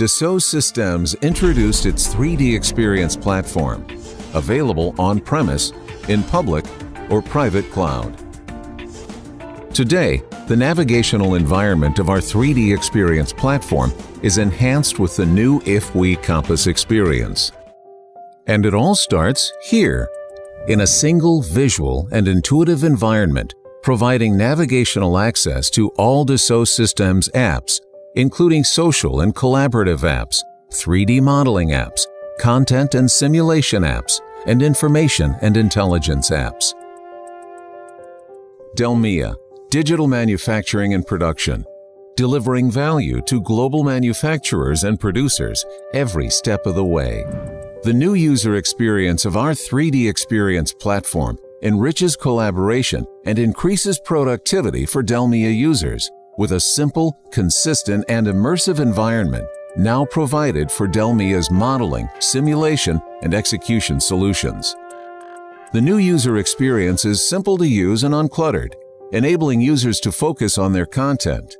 Dassault Systems introduced its 3D Experience platform, available on-premise, in public, or private cloud. Today, the navigational environment of our 3D Experience platform is enhanced with the new IFWE Compass experience. And it all starts here, in a single visual and intuitive environment, providing navigational access to all Dassault Systems apps, including social and collaborative apps, 3D modeling apps, content and simulation apps, and information and intelligence apps. Delmia, digital manufacturing and production, delivering value to global manufacturers and producers every step of the way. The new user experience of our 3D Experience platform enriches collaboration and increases productivity for Delmia users with a simple, consistent, and immersive environment now provided for Delmia's modeling, simulation, and execution solutions. The new user experience is simple to use and uncluttered, enabling users to focus on their content.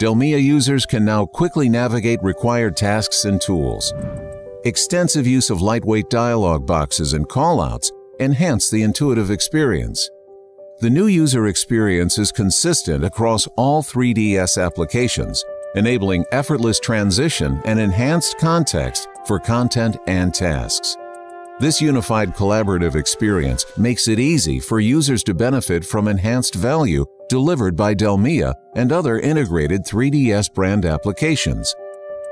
Delmia users can now quickly navigate required tasks and tools, Extensive use of lightweight dialog boxes and callouts enhance the intuitive experience. The new user experience is consistent across all 3DS applications, enabling effortless transition and enhanced context for content and tasks. This unified collaborative experience makes it easy for users to benefit from enhanced value delivered by Delmia and other integrated 3DS brand applications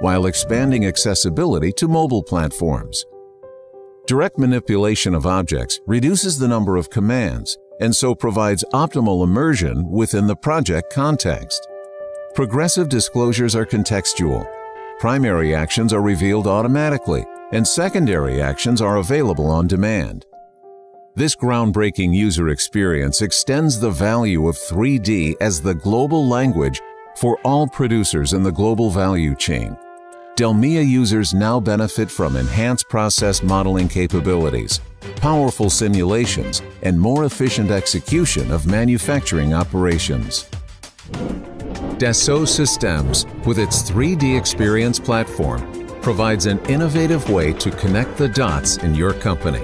while expanding accessibility to mobile platforms. Direct manipulation of objects reduces the number of commands and so provides optimal immersion within the project context. Progressive disclosures are contextual. Primary actions are revealed automatically, and secondary actions are available on demand. This groundbreaking user experience extends the value of 3D as the global language for all producers in the global value chain. Delmia users now benefit from enhanced process modeling capabilities, powerful simulations, and more efficient execution of manufacturing operations. Dassault Systems, with its 3D Experience platform, provides an innovative way to connect the dots in your company